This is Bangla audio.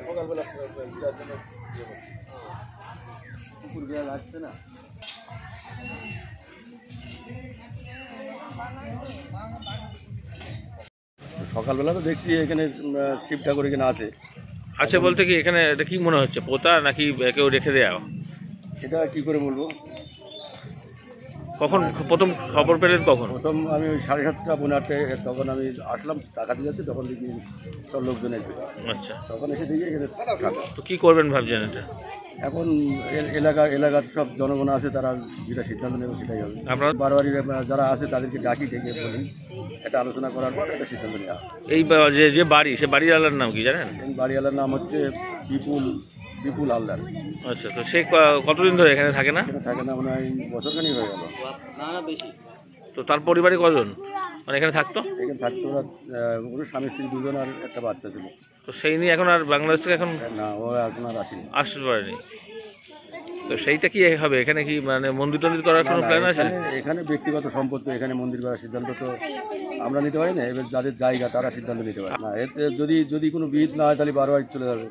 সকালবেলা কুকুর বিড়াল আসছে না সকালবেলা তো দেখছি এখানে শিব ঠাকুর এখানে আছে। আছে বলতে কি এখানে এটা কি মনে হচ্ছে পোতা নাকি কেউ রেখে দেওয়া এটা কি করে বলব? কখন? প্রথম খবর পেলেন কখন? প্রথম আমি ওই সাড়ে সাতটা আটটায় তখন আমি আসলাম টাকা দিয়ে যাচ্ছে তখন দেখি সব লোকজন এসে। আচ্ছা। তখন এসে দেখি এখানে তো কী করবেন ভাবছেন এটা? এখন এলাকা এলাকার সব জনগণ আছে তারা যেটা সিদ্ধান্ত নেবে সেটাই হবে। আপনার বারবারই যারা আছে তাদেরকে ডাকি ডেকে বলি। একটা আলোচনা করার পর একটা সিদ্ধান্ত নেওয়া। এই যে যে বাড়ি সে বাড়িওয়ালার নাম কি জানেন? বাড়িওয়ালার নাম হচ্ছে বিপুল বিপুল হালদার আচ্ছা তো সে কতদিন ধরে এখানে থাকে না? এখানে থাকে না মনে বছরখানি হয়ে গেল। তো তার পরিবারে কজন? মানে এখানে থাকতো? এখানে থাকতো ওরা ওর স্বামী স্ত্রী দুজন আর একটা বাচ্চা ছিল। তো সেই নিয়ে এখন আর বাংলাদেশ থেকে এখন না ও এখন আর আসেনি। আসতে পারেনি। তো সেইটা কি হবে? এখানে কি মানে মন্দির টন্দির করার কোনো না, প্ল্যান আছে? এখানে ব্যক্তিগত সম্পত্তি এখানে মন্দির করার সিদ্ধান্ত তো আমরা নিতে পারি না। এবার যাদের জায়গা তারা সিদ্ধান্ত নিতে পারে না। এতে যদি যদি কোনো বিদ না হয় তাহলে বারবার চলে যাবে।